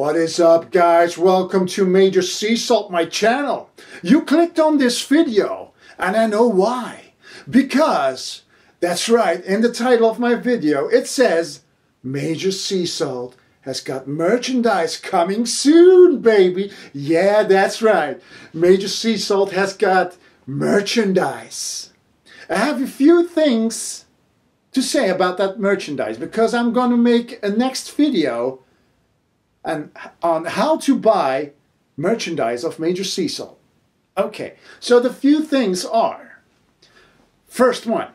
What is up guys? Welcome to Major Sea Salt, my channel. You clicked on this video and I know why. Because, that's right, in the title of my video it says Major Sea Salt has got merchandise coming soon, baby. Yeah, that's right. Major Sea Salt has got merchandise. I have a few things to say about that merchandise because I'm going to make a next video and on how to buy merchandise of Major Salt. Okay, so the few things are first one,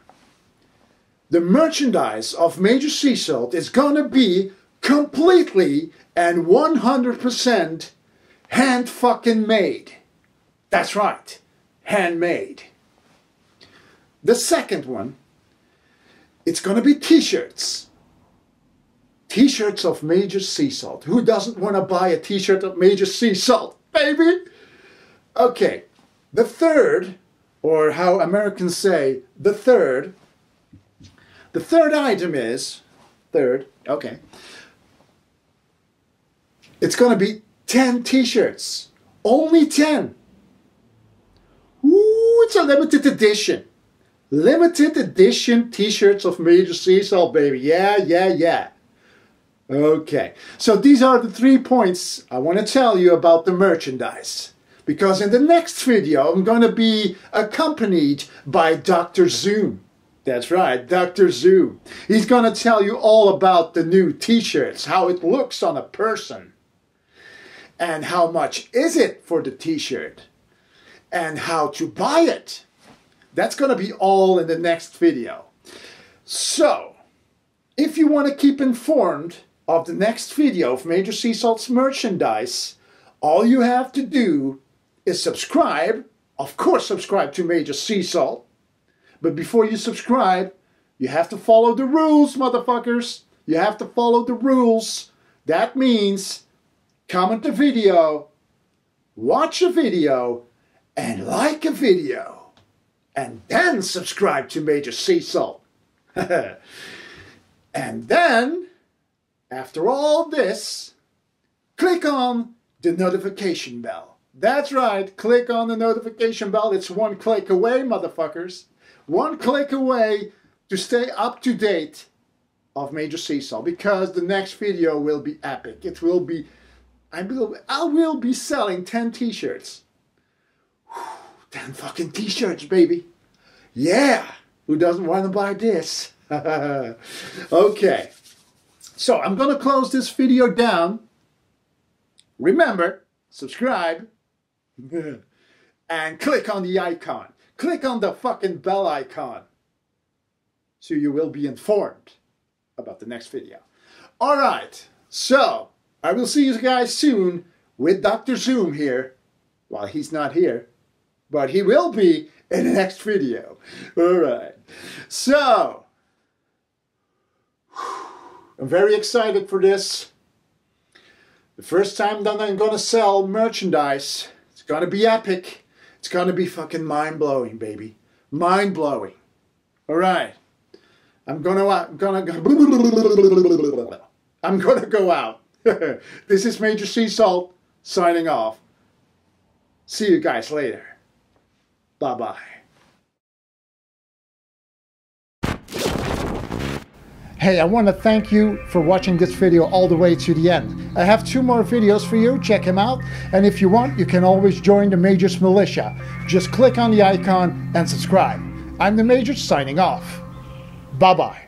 the merchandise of Major Salt is gonna be completely and 100% hand fucking made. That's right, handmade. The second one, it's gonna be t-shirts T-shirts of Major Sea Salt. Who doesn't want to buy a T-shirt of Major Sea Salt, baby? Okay, the third, or how Americans say, the third, the third item is, third, okay, it's going to be 10 T-shirts. Only 10. Ooh, it's a limited edition. Limited edition T-shirts of Major Sea Salt, baby. Yeah, yeah, yeah. Okay, so these are the three points I want to tell you about the merchandise. Because in the next video, I'm going to be accompanied by Dr. Zoom. That's right, Dr. Zoom. He's going to tell you all about the new t-shirts, how it looks on a person, and how much is it for the t-shirt, and how to buy it. That's going to be all in the next video. So, if you want to keep informed of the next video of Major Sea Salt's merchandise, all you have to do is subscribe. Of course, subscribe to Major Sea Salt. But before you subscribe, you have to follow the rules, motherfuckers. You have to follow the rules. That means comment the video, watch a video, and like a video. And then subscribe to Major Sea Salt. and then after all this, click on the notification bell. That's right, click on the notification bell. It's one click away, motherfuckers. One click away to stay up to date of Major Sea Salt because the next video will be epic. It will be, I will, I will be selling 10 t-shirts. 10 fucking t-shirts, baby. Yeah, who doesn't want to buy this? okay. So I'm going to close this video down. Remember, subscribe and click on the icon. Click on the fucking bell icon so you will be informed about the next video. All right, so I will see you guys soon with Dr. Zoom here. Well, he's not here, but he will be in the next video. All right, so I'm very excited for this. The first time that I'm gonna sell merchandise, it's gonna be epic. It's gonna be fucking mind-blowing, baby. Mind-blowing. All right. I'm gonna, uh, I'm gonna, I'm gonna go out. this is Major Sea Salt signing off. See you guys later. Bye-bye. Hey, I want to thank you for watching this video all the way to the end. I have two more videos for you, check them out. And if you want, you can always join the Majors Militia. Just click on the icon and subscribe. I'm the Major signing off. Bye-bye.